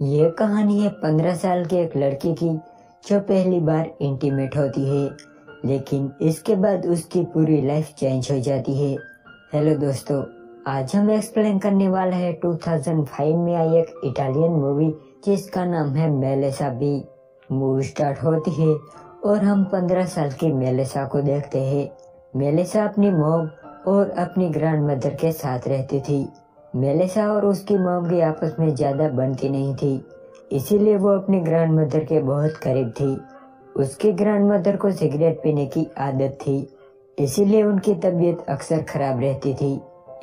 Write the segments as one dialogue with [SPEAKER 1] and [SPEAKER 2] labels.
[SPEAKER 1] ये कहानी है पंद्रह साल की एक लड़की की, जो पहली बार इंटीमेट होती है, लेकिन इसके बाद उसकी पूरी लाइफ चेंज हो जाती है। हेलो दोस्तों, आज हम एक्सप्लेन करने वाला है 2005 में आई एक इटालियन मूवी जिसका नाम है मेलेसा बी मूवी स्टार्ट होती है और हम 15 साल की मेलेसा को देखते हैं। मेलेसा अपनी मोम और अपनी ग्रैंड मदर के साथ रहती थी। मेलेसा और उसकी मॉम की आपस में ज़्यादा बनती नहीं थी। इसीलिए वो अपनी ग्रैंड मदर के बहुत करीब थी। उसकी ग्रैंड मदर को सिगरेट पीने की आदत थी। इसीलिए उनकी तबीयत अक्सर खराब रहती थी।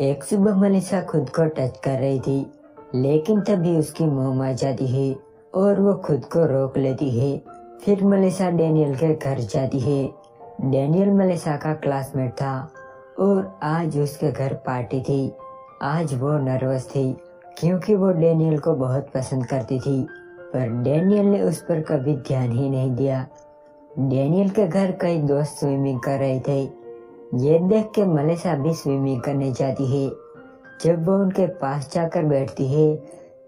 [SPEAKER 1] एक सुबह मलिशा खुद को टच कर रही थी, लेकिन तभी उसकी मोम आ जाती है और वो खुद को रोक लेती है। फिर मलिशा डेनियल के घर जाती है। डेनियल मलिशा का क्लासमेट था और आज उसके घर पार्टी थी। आज वो नर्वस थी, क्योंकि वो डेनियल को बहुत पसंद करती थी, पर डेनियल ने उस पर कभी ध्यान ही नहीं दिया। डेनियल के घर कई दोस्त स्विमिंग कर रहे थे। ये देख के मलेसा भी स्विमिंग करने जाती है। जब वो उनके पास जाकर बैठती है,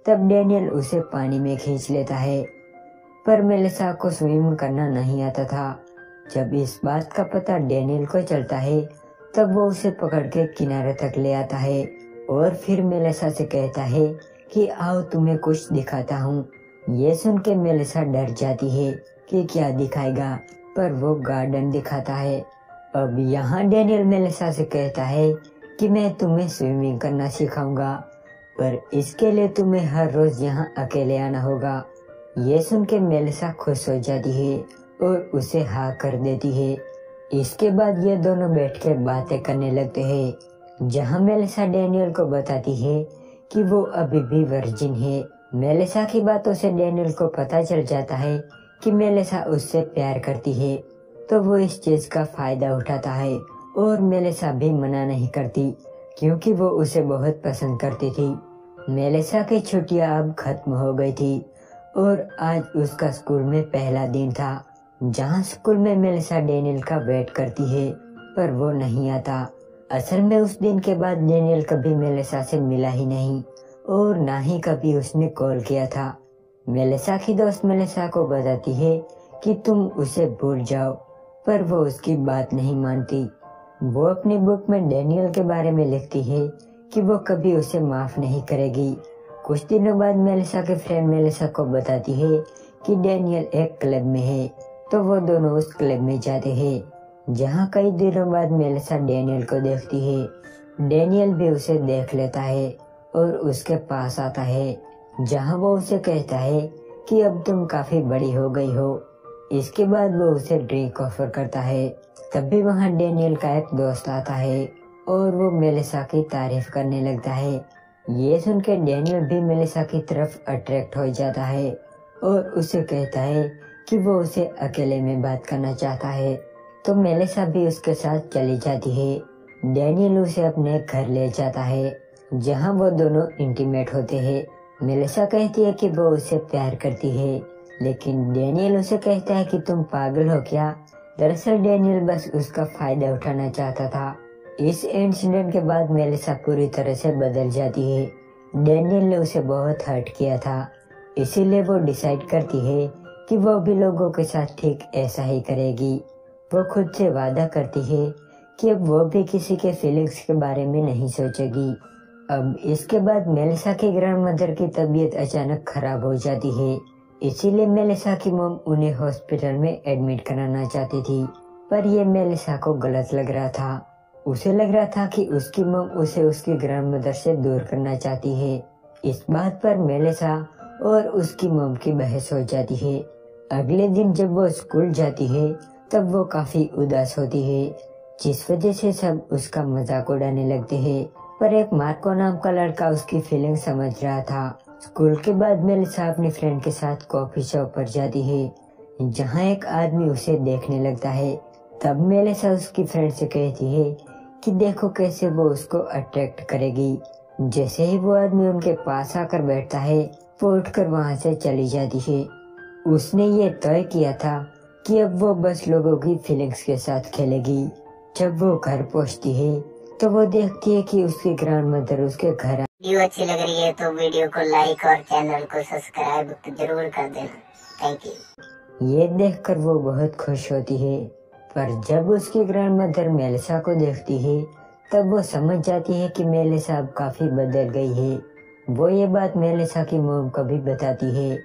[SPEAKER 1] तब डेनियल उसे पानी में खींच लेता है। पर मेलेसा को स्विम करना नहीं आता था। जब इस बात का पता डेनियल को चलता है, तब वो उसे पकड़ के किनारे तक ले आता है। और फिर मेलेसा से कहता है कि आओ तुम्हें कुछ दिखाता हूँ। ये सुन के मेलेसा डर जाती है कि क्या दिखाएगा, पर वो गार्डन दिखाता है। अब यहाँ डेनियल मेलेसा से कहता है कि मैं तुम्हें स्विमिंग करना सिखाऊँगा, पर इसके लिए तुम्हें हर रोज यहाँ अकेले आना होगा। ये सुन के मेलेसा खुश हो जाती है और उसे हाँ कर देती है। इसके बाद ये दोनों बैठ के बातें करने लगते हैं। जहाँ मेलेसा डेनियल को बताती है कि वो अभी भी वर्जिन है। मेलेसा की बातों से डेनियल को पता चल जाता है कि मेलेसा उससे प्यार करती है तो वो इस चीज़ का फ़ायदा उठाता है और मेलेसा भी मना नहीं करती, क्योंकि वो उसे बहुत पसंद करती थी। मेलेसा की छुट्टियाँ अब खत्म हो गई थी और आज उसका स्कूल में पहला दिन था, जहाँ स्कूल में मेलेसा डेनियल का वेट करती है, पर वो नहीं आता। असल में उस दिन के बाद डेनियल कभी मेलेसा से मिला ही नहीं, और ना ही कभी उसने कॉल किया था। मेलेसा की दोस्त मेलेसा को बताती है कि तुम उसे भूल जाओ, पर वो उसकी बात नहीं मानती। वो अपनी बुक में डेनियल के बारे में लिखती है कि वो कभी उसे माफ़ नहीं करेगी। कुछ दिनों बाद मेलेसा के फ्रेंड मेलेसा को बताती है कि डेनियल एक क्लब में है तो वो दोनों उस क्लब में जाते हैं। जहाँ कई दिनों बाद मेलेसा डेनियल को देखती है। डेनियल भी उसे देख लेता है और उसके पास आता है, जहाँ वो उसे कहता है कि अब तुम काफ़ी बड़ी हो गई हो। इसके बाद वो उसे ड्रिंक ऑफ़र करता है। तभी वहाँ डेनियल का एक दोस्त आता है और वो मेलेसा की तारीफ़ करने लगता है। ये सुन के डेनियल भी मेलेसा की तरफ़ अट्रैक्ट हो जाता है और उसे कहता है कि वो उसे अकेले में बात करना चाहता है। तो मेलेसा भी उसके साथ चली जाती है। डैनियल उसे अपने घर ले जाता है, जहाँ वो दोनों इंटीमेट होते हैं। मेलेसा कहती है कि वो उसे प्यार करती है, लेकिन डैनियल उसे कहता है कि तुम पागल हो क्या? दरअसल डैनियल बस उसका फ़ायदा उठाना चाहता था। इस इंसिडेंट के बाद मेलेसा पूरी तरह से बदल जाती है। डैनियल ने उसे बहुत हर्ट किया था, इसीलिए वो डिसाइड करती है कि वो भी लोगों के साथ ठीक ऐसा ही करेगी। वो खुद से वादा करती है कि अब वो भी किसी के फीलिंग्स के बारे में नहीं सोचेगी। अब इसके बाद मेलिसा की ग्रैंड मदर की तबीयत अचानक खराब हो जाती है। इसीलिए मेलिसा की मोम उन्हें हॉस्पिटल में एडमिट कराना चाहती थी। पर यह मेलिसा को गलत लग रहा था। उसे लग रहा था कि उसकी मोम उसे उसकी ग्रैंड मदर से दूर करना चाहती है। इस बात पर मेलिसा और उसकी मोम की बहस हो जाती है। अगले दिन जब वो स्कूल जाती है तब वो काफ़ी उदास होती है, जिस वजह से सब उसका मज़ाक उड़ाने लगते हैं। पर एक मार्को नाम का लड़का उसकी फीलिंग समझ रहा था। स्कूल के बाद मेलिसा अपनी फ्रेंड के साथ कॉफ़ी शॉप पर जाती है, जहाँ एक आदमी उसे देखने लगता है। तब मेलिसा उसकी फ्रेंड से कहती है कि देखो कैसे वो उसको अट्रैक्ट करेगी। जैसे ही वो आदमी उनके पास आकर बैठता है, वो उठकर वहाँ से चली जाती है। उसने ये तय किया था कि अब वो बस लोगों की फीलिंग्स के साथ खेलेगी। जब वो घर पहुँचती है तो वो देखती है कि उसकी ग्रैंड मदर उसके घर
[SPEAKER 2] वीडियो अच्छी लग रही है तो वीडियो को लाइक और चैनल को सब्सक्राइब तो ज़रूर कर देना। थैंक यू
[SPEAKER 1] ये देखकर वो बहुत खुश होती है। पर जब उसकी ग्रैंड मदर मेलिसा को देखती है तब वो समझ जाती है कि मेलिसा अब काफ़ी बदल गई है। वो ये बात मेलिसा की मोम को भी बताती है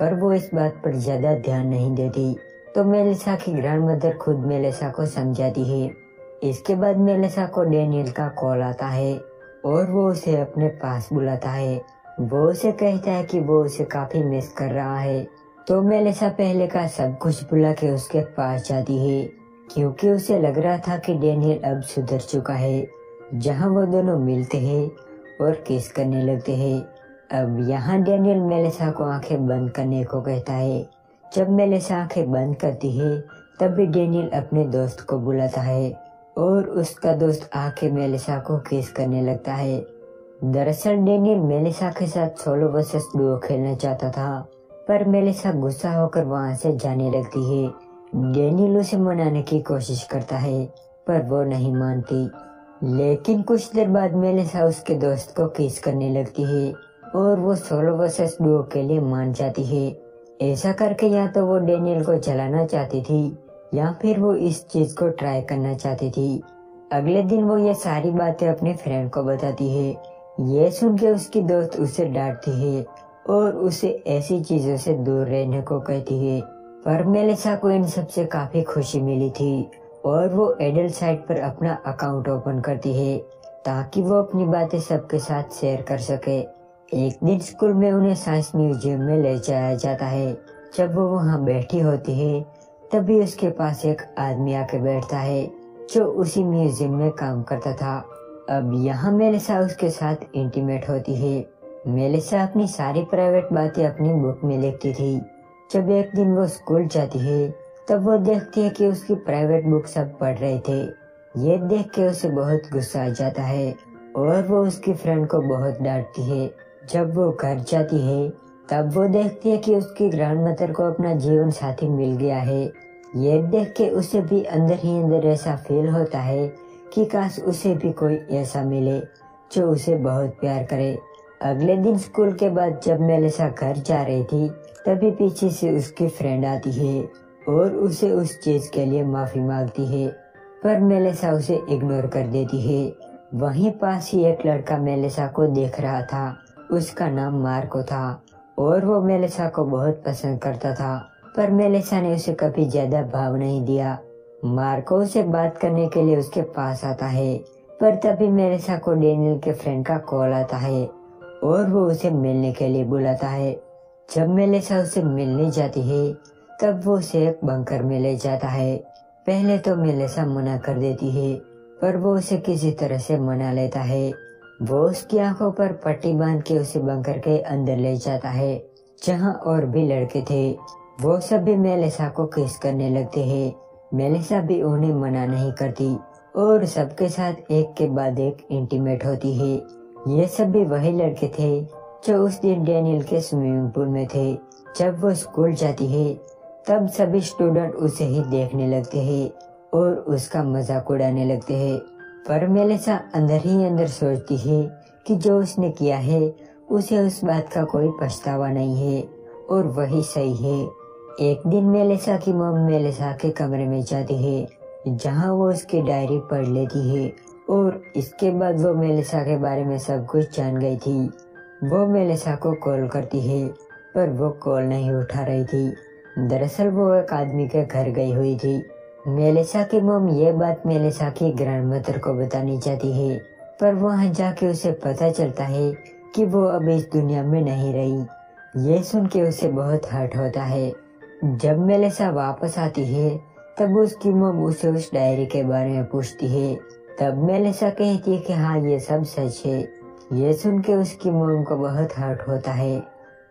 [SPEAKER 1] पर वो इस बात पर ज़्यादा ध्यान नहीं देती। तो मेलिसा की ग्रैंड मदर खुद मेलिसा को समझाती है। इसके बाद मेलिसा को डेनियल का कॉल आता है और वो उसे अपने पास बुलाता है। वो उसे कहता है कि वो उसे काफ़ी मिस कर रहा है। तो मेलिसा पहले का सब कुछ बुला के उसके पास जाती है, क्योंकि उसे लग रहा था कि डेनियल अब सुधर चुका है, जहाँ वो दोनों मिलते हैं और किस करने लगते हैं। अब यहाँ डेनियल मेलेसा को आँखें बंद करने को कहता है। जब मेलेसा आँखें बंद करती है, तब भी डेनियल अपने दोस्त को बुलाता है और उसका दोस्त आके मेलिसा को किस करने लगता है। दरअसल, डेनियल मेलिसा के साथ सोलो वर्सेस डुओ खेलना चाहता था, पर मेलिसा गुस्सा होकर वहाँ से जाने लगती है। डेनियल उसे मनाने की कोशिश करता है, पर वो नहीं मानती। लेकिन कुछ देर बाद मेलिसा उसके दोस्त को किस करने लगती है और वो सोलो वर्सेस डुओ के लिए मान जाती है। ऐसा करके या तो वो डेनियल को चलाना चाहती थी, या फिर वो इस चीज़ को ट्राई करना चाहती थी। अगले दिन वो ये सारी बातें अपने फ्रेंड को बताती है। ये सुन के उसकी दोस्त उसे डांटती है और उसे ऐसी चीज़ों से दूर रहने को कहती है। पर मेलेसा को इन सबसे काफ़ी खुशी मिली थी और वो एडल्ट साइट पर अपना अकाउंट ओपन करती है, ताकि वो अपनी बातें सबके साथ शेयर कर सके। एक दिन स्कूल में उन्हें साइंस म्यूज़ियम में ले जाया जाता है। जब वो वहाँ बैठी होती है, तभी उसके पास एक आदमी आके बैठता है, जो उसी म्यूज़ियम में काम करता था। अब यहाँ मेलिसा उसके साथ इंटीमेट होती है। मेलिसा अपनी सारी प्राइवेट बातें अपनी बुक में लिखती थी। जब एक दिन वो स्कूल जाती है, तब वो देखती है कि उसकी प्राइवेट बुक सब पढ़ रहे थे। ये देख के उसे बहुत गुस्सा आ जाता है और वो उसकी फ्रेंड को बहुत डांटती है। जब वो घर जाती है, तब वो देखती है कि उसकी ग्रैंड मदर को अपना जीवन साथी मिल गया है। ये देख के उसे भी अंदर ही अंदर ऐसा फील होता है कि काश उसे भी कोई ऐसा मिले जो उसे बहुत प्यार करे। अगले दिन स्कूल के बाद जब मेलेसा घर जा रही थी, तभी पीछे से उसकी फ्रेंड आती है और उसे उस चीज़ के लिए माफ़ी मांगती है, पर मेलेसा उसे इग्नोर कर देती है। वहीं पास ही एक लड़का मेलेसा को देख रहा था। उसका नाम मार्को था और वो मेलेसा को बहुत पसंद करता था, पर मेलेसा ने उसे कभी ज़्यादा भाव नहीं दिया। मार्को उसे बात करने के लिए उसके पास आता है, पर तभी मेलेसा को डेनियल के फ्रेंड का कॉल आता है और वो उसे मिलने के लिए बुलाता है। जब मेलेसा उसे मिलने जाती है, तब वो उसे एक बंकर में ले जाता है। पहले तो मेलेसा मना कर देती है, पर वो उसे किसी तरह से मना लेता है। वो उसकी आँखों पर पट्टी बाँध के उसे बंकर के अंदर ले जाता है। जहाँ और भी लड़के थे, वो सब भी मेलेसा को किस करने लगते हैं। मेलेसा भी उन्हें मना नहीं करती और सबके साथ एक के बाद एक इंटीमेट होती है। ये सब भी वही लड़के थे जो उस दिन डेनियल के स्विमिंग पूल में थे। जब वो स्कूल जाती है, तब सभी स्टूडेंट उसे ही देखने लगते हैं और उसका मज़ाक उड़ाने लगते हैं। पर मेलेसा अंदर ही अंदर सोचती है कि जो उसने किया है, उसे उस बात का कोई पछतावा नहीं है, और वही सही है। एक दिन मेलेसा की मम मेलेसा के कमरे में जाती है, जहाँ वो उसकी डायरी पढ़ लेती है, और इसके बाद वो मेलेसा के बारे में सब कुछ जान गई थी। वो मेलेसा को कॉल करती है, पर वो कॉल नहीं उठा रही थी। दरअसल वो एक आदमी के घर गई हुई थी। मेलेसा की मोम ये बात मेलेसा की ग्रैंड मदर को बतानी चाहती है, पर वहाँ जाके उसे पता चलता है कि वो अब इस दुनिया में नहीं रही। ये सुन के उसे बहुत हर्ट होता है। जब मेलेसा वापस आती है, तब उसकी मोम उसे उस डायरी के बारे में पूछती है। तब मेलेसा कहती है कि हाँ ये सब सच है। ये सुन के उसकी मोम को बहुत हर्ट होता है।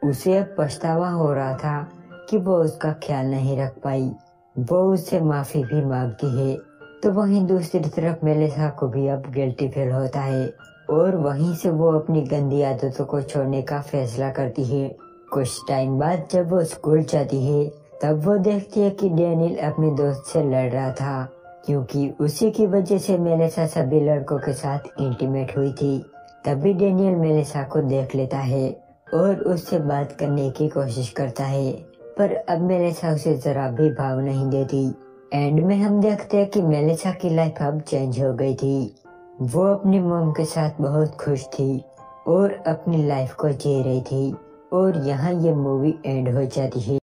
[SPEAKER 1] उसे अब पछतावा हो रहा था कि वो उसका ख्याल नहीं रख पाई। वो उससे माफ़ी भी मांगती है। तो वहीं दूसरी तरफ़ मेलेसा को भी अब गिल्टी फील होता है। और वहीं से वो अपनी गंदी आदतों को छोड़ने का फैसला करती है। कुछ टाइम बाद जब वो स्कूल जाती है, तब वो देखती है कि डेनियल अपने दोस्त से लड़ रहा था, क्योंकि उसी की वजह से मेलेसा सभी लड़कों के साथ इंटीमेट हुई थी। तभी डेनियल मेलेसा को देख लेता है और उससे बात करने की कोशिश करता है। पर अब मेलेसा उसे जरा भी भाव नहीं देती एंड में हम देखते हैं कि मेलेसा की लाइफ अब चेंज हो गई थी। वो अपनी मोम के साथ बहुत खुश थी और अपनी लाइफ को जी रही थी और यहाँ ये मूवी एंड हो जाती है।